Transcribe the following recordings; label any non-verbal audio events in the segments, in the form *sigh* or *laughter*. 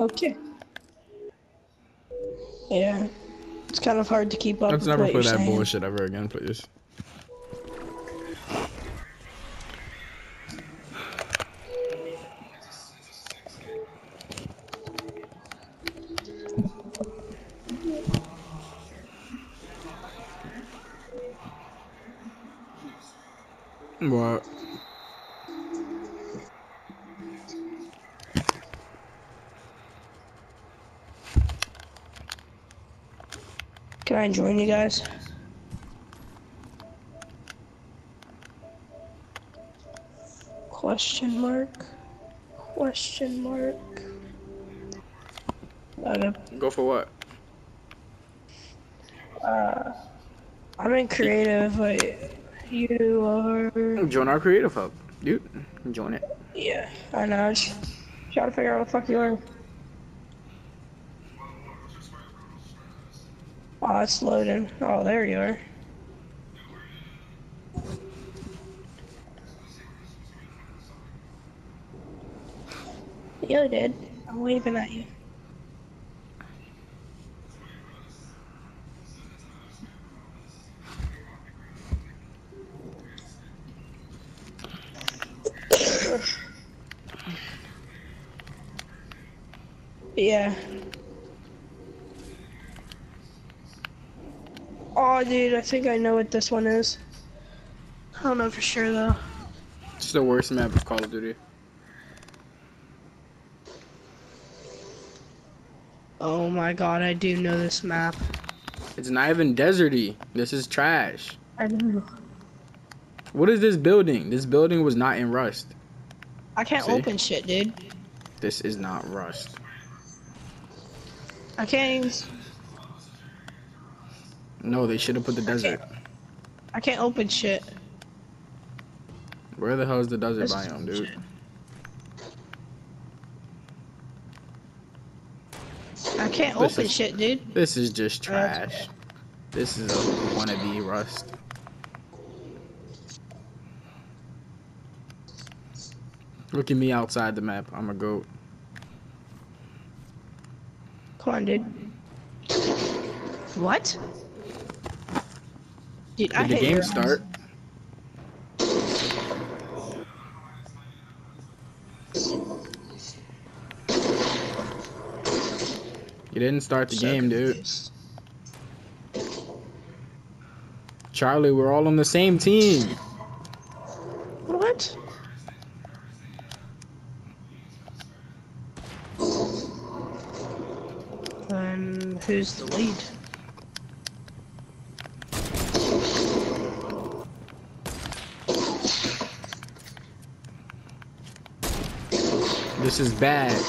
Okay. Yeah. It's kind of hard to keep up Let's never play that saying. bullshit ever again, please. What? Can I join you guys? Question mark? Question mark? Okay. Go for what? Uh, I'm in creative, but you are. Join our creative hub, dude. Join it. Yeah, I know. I just trying to figure out what the fuck you are. Oh, it's loading. Oh, there you are. You did. I'm waving at you. *sighs* Yeah. Oh, dude, I think I know what this one is. I don't know for sure though. It's the worst map of Call of Duty. Oh my god, I do know this map. It's not even deserty. This is trash. I know. What is this building? This building was not in Rust. I can't See? open shit, dude. This is not Rust. I can't. No, they should have put the desert. I can't open shit. Where the hell is the desert This is biome, dude? shit. I can't This open is- shit, dude. This is just Uh, trash. This is a wannabe Rust. Look at me outside the map. I'm a goat. Come on, dude. What? Dude, Did the game start? You didn't start the So game, dude. Charlie, we're all on the same team. What? Then who's the lead? This is bad.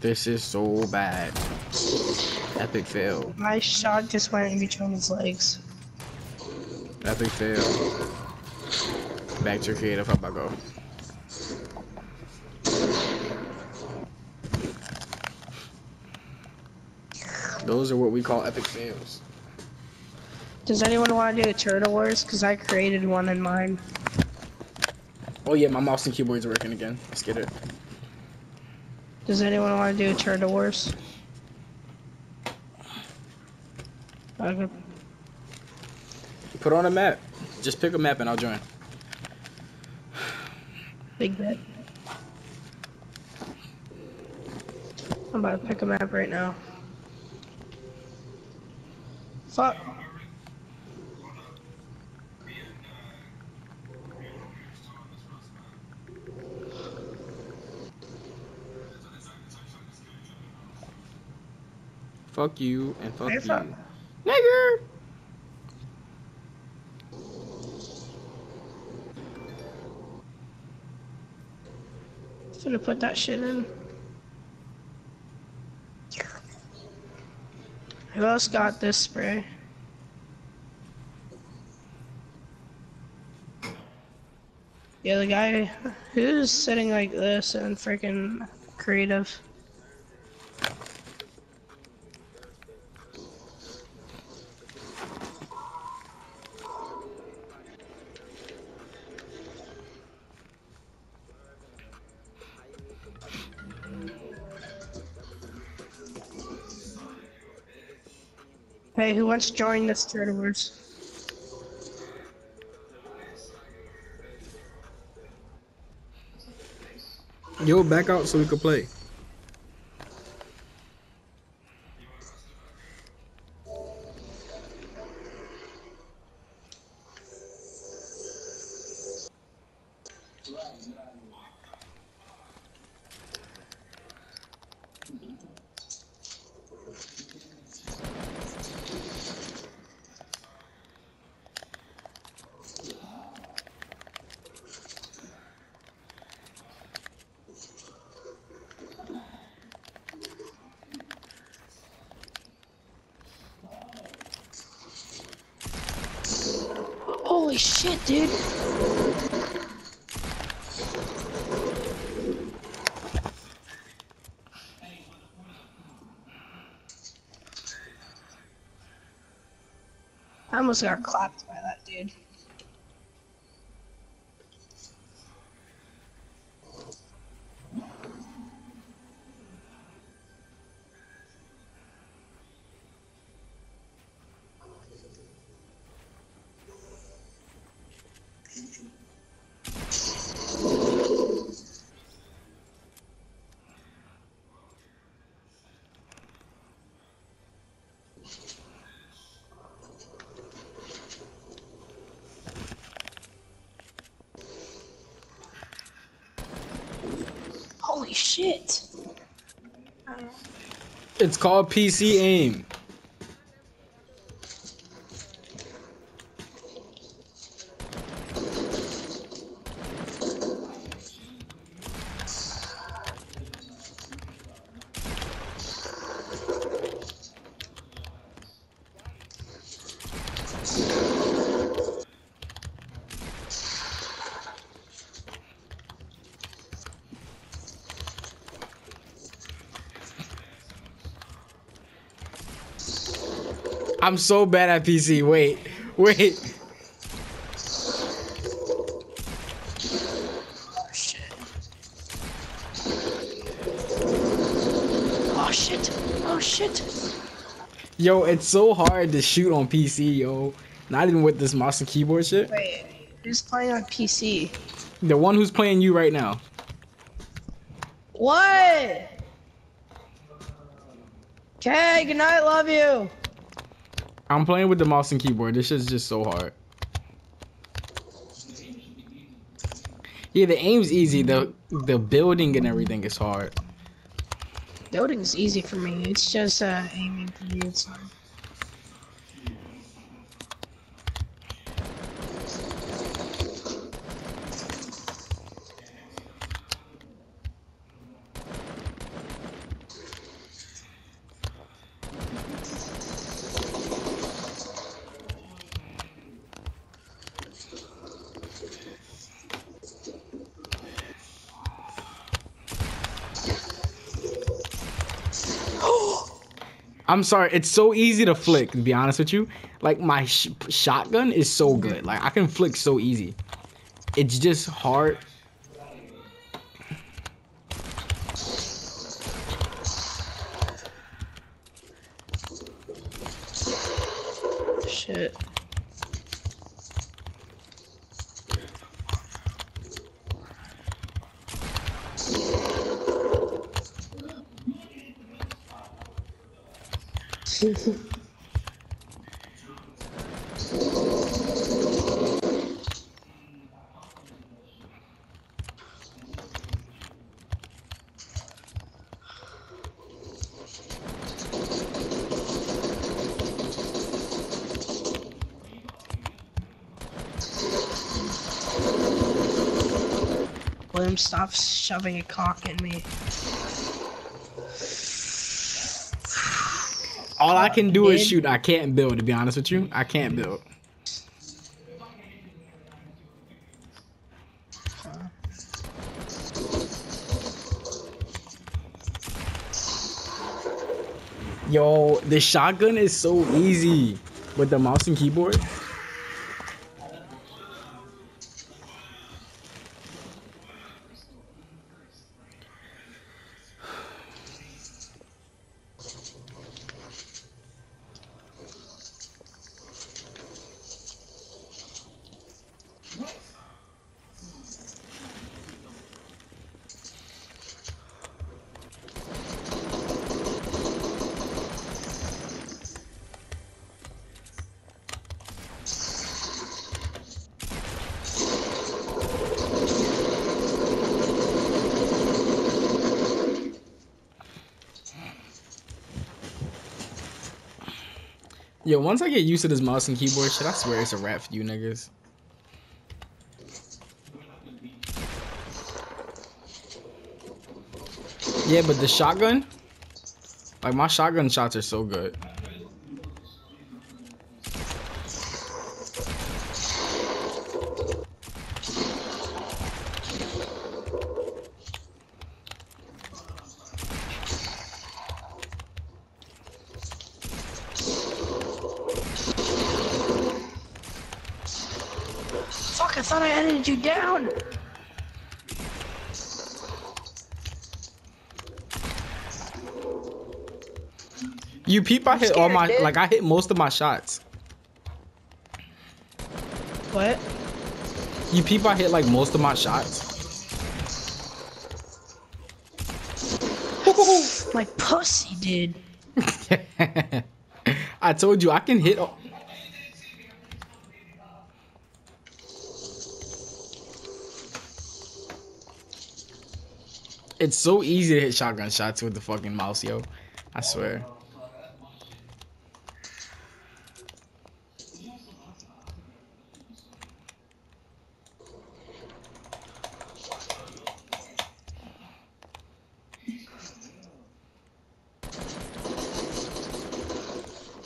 This is so bad. Epic fail. My shot just went in between his legs. Epic fail. Back to creative. How about go? Those are what we call epic fails. Does anyone want to do a Turtle Wars? Because I created one in mine. Oh yeah, my mouse and keyboard's working again. Let's get it. Does anyone want to do a Turtle Wars? Okay. Put on a map. Just pick a map and I'll join. Big bet. I'm about to pick a map right now. Fuck. Fuck you and fuck Hey, you. fuck. Nigger! Gonna put that shit in. Who else got this spray? Yeah, the guy who's sitting like this and freaking creative. Hey, who wants to join this Turtle Wars? Yo, back out so we can play. Holy shit, dude. I almost got clapped by that dude. Holy shit. It's called PC aim. I'm so bad at PC. Wait, wait. Oh shit. Oh shit. Oh shit. Yo, it's so hard to shoot on PC, yo. Not even with this mouse and keyboard shit. Wait, who's playing on PC? The one who's playing you right now. What? Okay, good night, love you. I'm playing with the mouse and keyboard. This shit's just so hard. Yeah, the aim's easy. The the building and everything is hard. Building's easy for me. It's just uh, aiming for me. It's hard. I'm sorry, it's so easy to flick. To be honest with you, like my sh- shotgun is so good. Like I can flick so easy. It's just hard. Shit. William, stop shoving a cock in me. All I can do is shoot. I can't build. To be honest with you, I can't mm. build. Yo, the shotgun is so easy with the mouse and keyboard. Yo, once I get used to this mouse and keyboard shit, I swear it's a wrap for you niggas. Yeah, but the shotgun, like my shotgun shots are so good. Thought I edited you down. You peep, I hit all my dude. like I hit most of my shots. What? You peep, I hit like most of my shots. My pussy, dude. *laughs* I told you I can hit. all- It's so easy to hit shotgun shots with the fucking mouse, yo. I swear.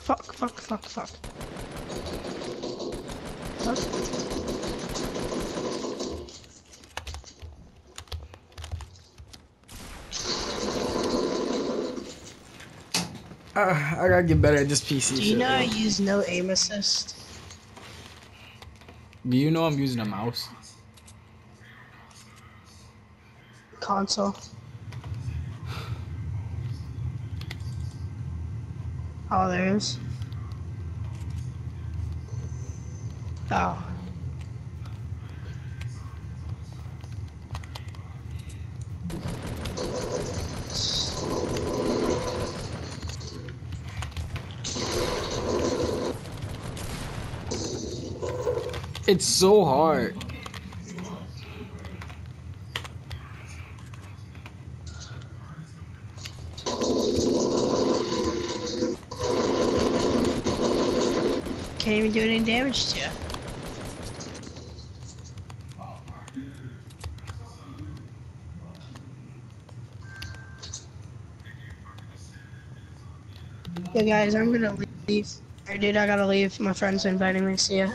Fuck, fuck, fuck, fuck. Uh, I gotta get better at this PC Do you shit. know I use no aim assist? Do you know I'm using a mouse? Console. Oh, there is. Oh. It's so hard. Can't even do any damage to you. Yeah, guys, I'm gonna leave. Dude, I gotta leave. My friend's inviting me. See ya.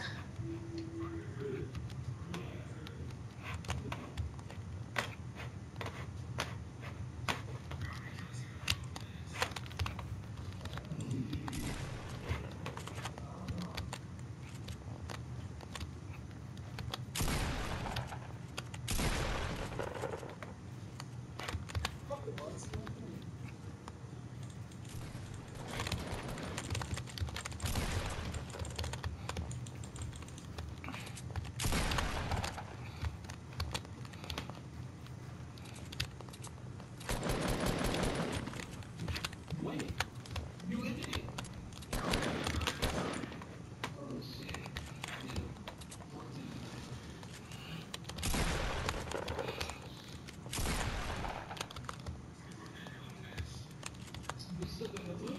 specific.